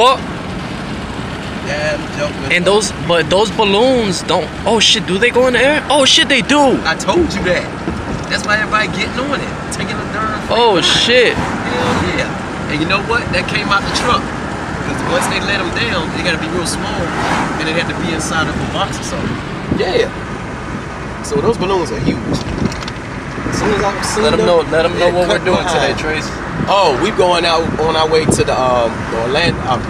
fuck? Yeah, I'm. And those, but those balloons don't. Oh shit, do they go in the air? Oh shit, they do. I told you that. That's why everybody getting on it, taking a darn. Oh shit. Hell yeah. And you know what? That came out the truck. Because once they let them down, they gotta be real small, and it had to be inside of a box or something. Yeah. So those balloons are huge. As soon as I see Let them know. Let them know it what we're doing behind. today, Trace. Oh, we going out on our way to the um Orlando. Um,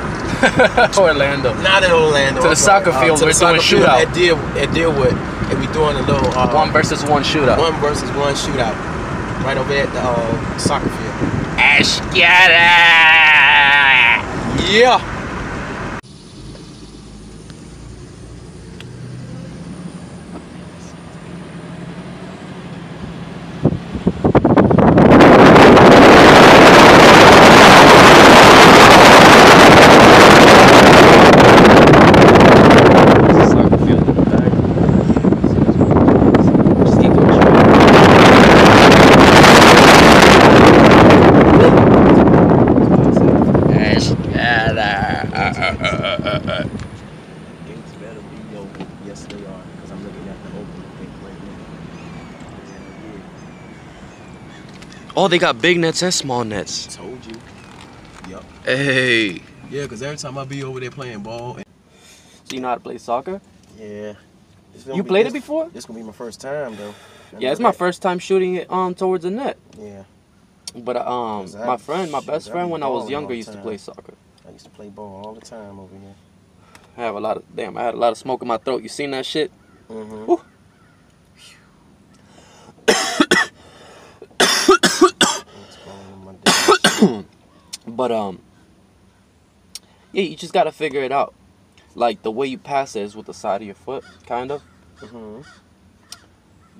Orlando. not in Orlando. To the I'm sorry, soccer field, to we're the doing soccer field shootout. At Deer at Deerwood, and we doing a little uh, One versus one shootout. one versus one shootout right over at the uh, soccer field. Ashkara. Yeah. Soccer field in the back. Just keep going. Ashkara. Gates better be open. Yes, they are. Because I'm looking at the open gate right now. Oh, they got big nets and small nets. Told you. Yep. Hey. Yeah, because every time I be over there playing ball, and, So you know how to play soccer? yeah. You be- played it before? This gonna be my first time though. I Yeah, know it's my that. first time shooting it um towards the net. Yeah, But uh, um, 'Cause I- my friend, my best I friend, when I was younger, used to play soccer. I used to play ball all the time over here. I have a lot of damn. I had a lot of smoke in my throat. You seen that shit? Mm-hmm. Whew. But um, yeah, you just gotta figure it out. Like the way you pass it is with the side of your foot, kind of. mm-hmm.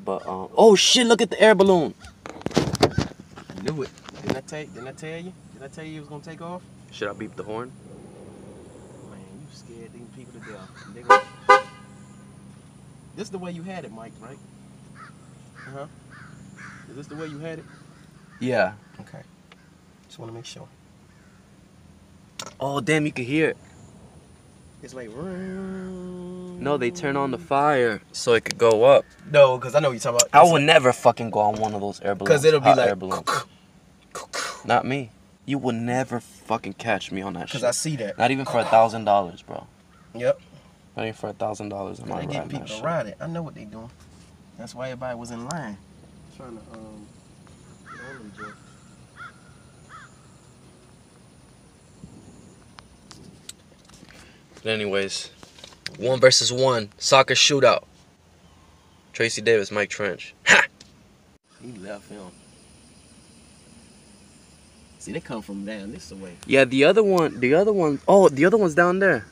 But um, oh shit! Look at the air balloon. I knew it. Didn't I tell? Didn't I tell you? Did I tell you it was gonna take off? Should I beep the horn? Man, you scared these people to death. They gonna... This is the way you had it, Mike, right? Uh huh. Is this the way you had it? Yeah. Okay. Just want to make sure. Oh damn! You can hear it. It's like. No, they turn on the fire so it could go up. No, because I know what you're talking about. I about. would never fucking go on one of those air balloons. Because it'll be hot air like. balloons. Not me. You would never fucking catch me on that shit. Because. I see that. Not even for a thousand dollars, bro. Yep. Not even for a thousand dollars. Am I They riding get that people shit? to ride it. I know what they doing. That's why everybody was in line. Trying to um get on them joints. But anyways, one versus one soccer shootout. Tracy Davis, Mike Trenche. Ha! He left him. See, they come from down this way. Yeah, the other one, the other one, oh, the other one's down there.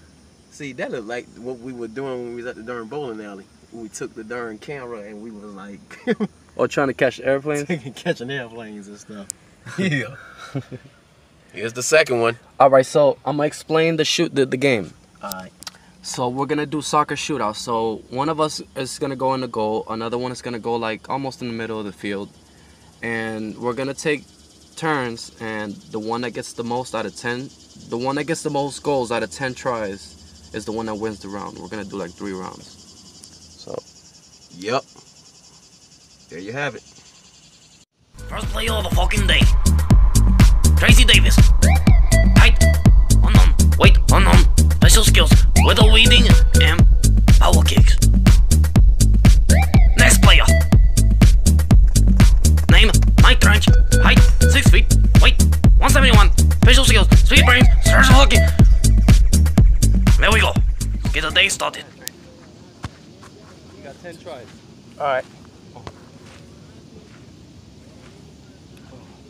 See, that looked like what we were doing when we was at the darn bowling alley. We took the darn camera and we was like Oh, trying to catch airplanes. catching airplanes and stuff. Yeah. Here's the second one. All right, so I'm gonna explain the shoot the, the game. Alright. So we're gonna do soccer shootout. So one of us is gonna go in the goal, another one is gonna go like almost in the middle of the field, and we're gonna take turns. And the one that gets the most out of ten, the one that gets the most goals out of ten tries, is the one that wins the round. We're gonna do like three rounds. So Yep. There you have it. First play of the fucking day. Tracy Davis. Skills. Widow weeding and power kicks. Next player. Name. Mike Trenche. Height. 6 feet. Weight. 171. Special skills. Speed brains. Surgical hockey. There we go. Get the day started. You got ten tries. Alright. Oh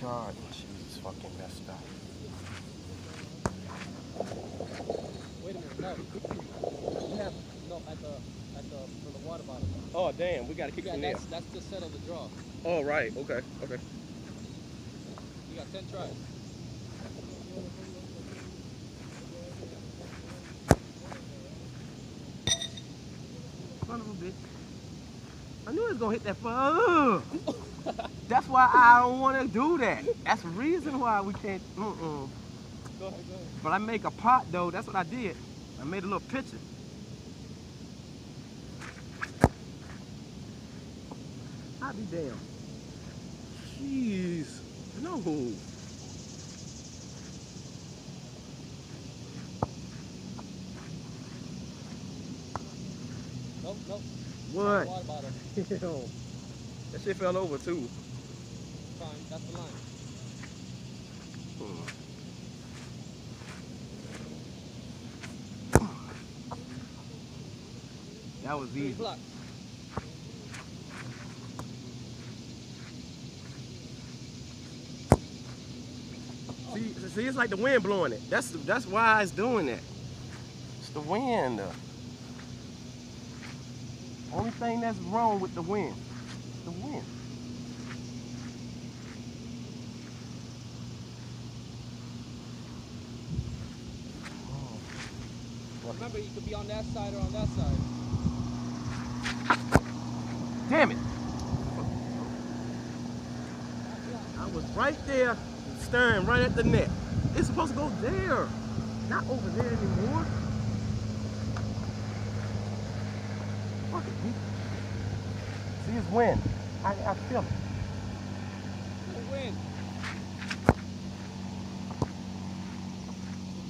God, she's fucking messed up. Wait a minute, no. You have no at the at the for the water bottle. Oh damn, we gotta kick Yeah, from there. that's that's to settle the draw. Oh right, okay, okay. You got ten tries. Son of a bitch. I knew it was gonna hit that far. That's why I don't want to do that. That's the reason why we can't. Mm-mm. Go ahead, go ahead. But I make a pot though. That's what I did. I made a little picture. I'll be damn. Jeez. No. Nope, nope. What? Water bottle. Hell. That shit fell over too. Fine, that's the line. That was Three easy. blocks. See, see, it's like the wind blowing it. That's that's why it's doing that. It's the wind. Only thing that's wrong with the wind, it's the wind. Remember, you could be on that side or on that side. Damn it! I was right there, staring right at the net. It's supposed to go there, not over there anymore. Fuck it. dude. See, it's wind. I, I feel it. The wind.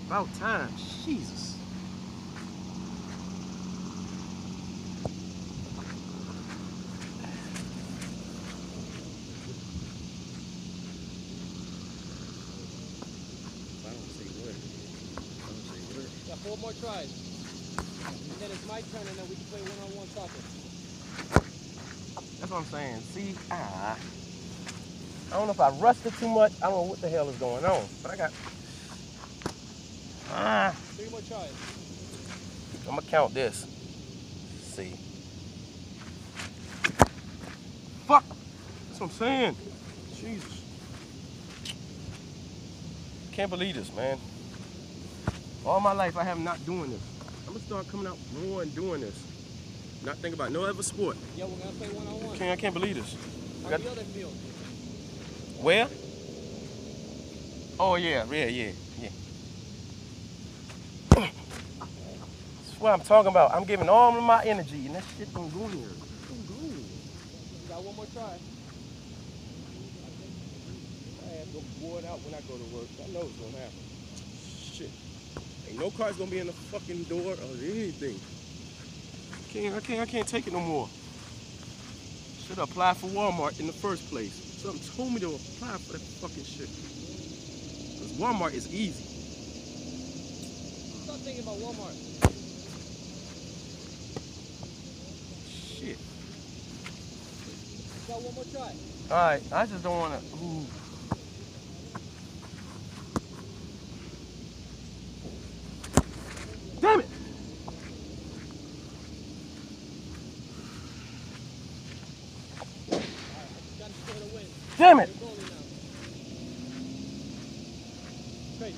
About time. Jesus. I don't say what. I don't say what. Got four more tries. And then it's my turn, and then we can play one-on-one soccer. That's what I'm saying. See, ah. I don't know if I rushed it too much. I don't know what the hell is going on. But I got. Ah. Three more tries. I'm gonna count this. see. Fuck. That's what I'm saying. Jesus. Can't believe this, man. All my life I have not doing this. I'm gonna start coming out more and doing this. Not think about no other sport. Yeah, we're gonna play one-on-one. Can't, I can't believe this. On got- the other field. Where? Oh yeah, yeah, yeah, yeah. That's what I'm talking about. I'm giving all of my energy, and that shit don't go here. It. Got one more try. I have to go bored out when I go to work. I know it's gonna happen. Shit. Ain't no car's gonna be in the fucking door or anything. I Can't I can't I can't take it no more. Should have applied for Walmart in the first place. Something told me to apply for that fucking shit. Cause Walmart is easy. Stop thinking about Walmart. Shit. Got one more try. Alright, I just don't wanna ooh. Damn it! Got to score the win. Damn it! You're goalie now. Great.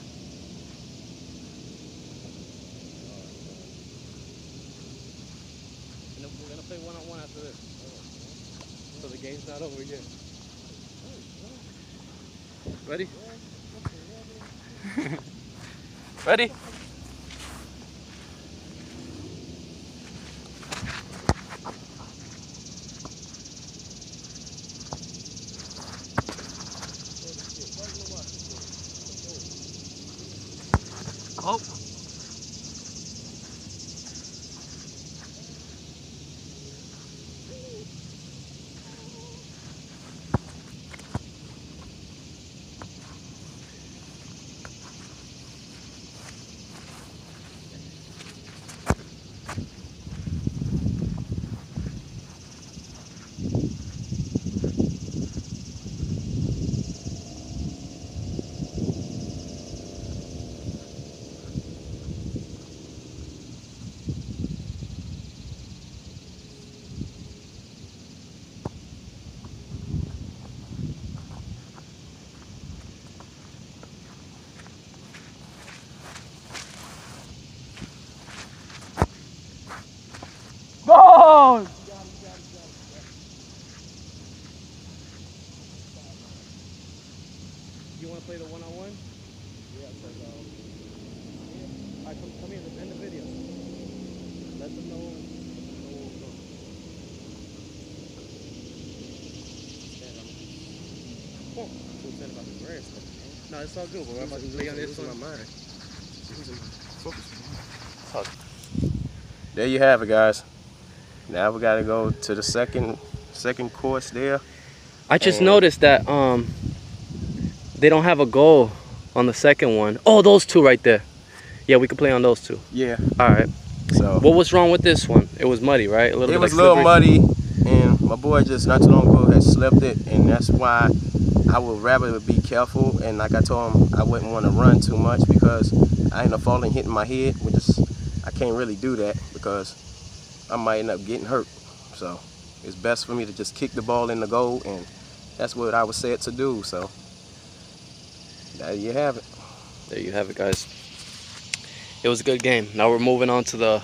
And then we're gonna play one-on-one after this. So the game's not over yet. Ready? Ready? Oh. Goal! You wanna play the one-on-one? Yeah, because, um, yeah. All right, come, come here, let's end the video. Let them know, let them know what we're doing. Stand up. Come on. Who's saying about the grand stuff, man? No, it's all good, but we're about to play on this one. my mind. There you have it, guys. Now we gotta go to the second second course there. I just And- noticed that um they don't have a goal on the second one. Oh, those two right there. Yeah, we could play on those two. Yeah. All right. So What was wrong with this one? It was muddy, right? A little it bit was a little muddy, and my boy just not too long ago had slipped it, and that's why I would rather be careful. And like I told him, I wouldn't want to run too much because I end up falling, hitting my head, which is I can't really do that because I might end up getting hurt. So it's best for me to just kick the ball in the goal, and that's what I was said to do. So there you have it. There you have it, guys. It was a good game. Now we're moving on to the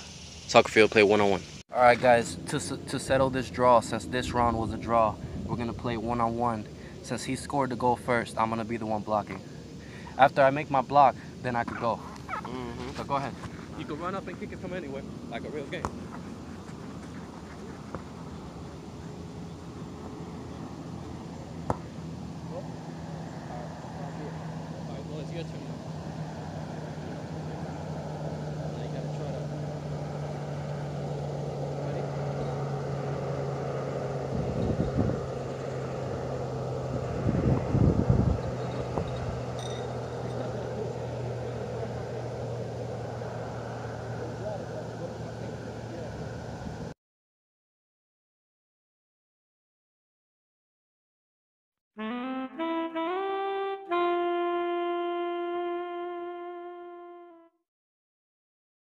soccer field play one on one. All right, guys. To to settle this draw, since this round was a draw, we're gonna play one on one. Since he scored the goal first, I'm gonna be the one blocking. After I make my block, then I could go. Mm-hmm. So go ahead. You can run up and kick it from anywhere, like a real game.